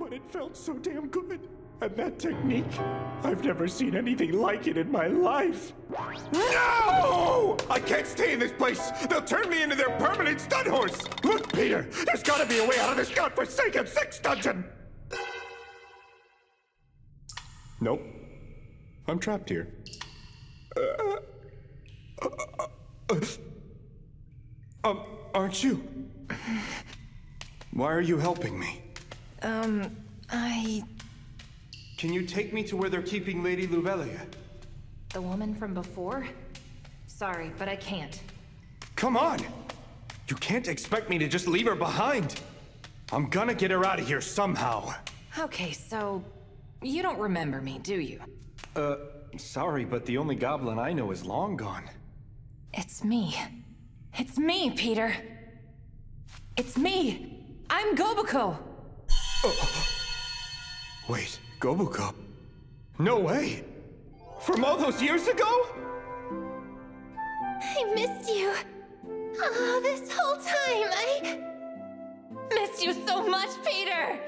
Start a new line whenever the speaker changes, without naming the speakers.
but it felt so damn good. And that technique, I've never seen anything like it in my life. No! I can't stay in this place! They'll turn me into their permanent stud horse! Look, Peter, there's gotta be a way out of this godforsaken sex dungeon! Nope. I'm trapped here. Uh. Um, aren't you? Why are you helping me?
Um, I.
Can you take me to where they're keeping Lady Luvelia?
The woman from before? Sorry, but I can't.
Come on! You can't expect me to just leave her behind! I'm gonna get her out of here somehow.
Okay, so. You don't remember me, do you?
Uh, sorry, but the only goblin I know is long gone.
It's me. It's me, Peter. It's me. I'm Gobuko.
Wait, Gobuko? No way! From all those years ago?
I missed you. Oh, this whole time, I
Missed you so much, Peter!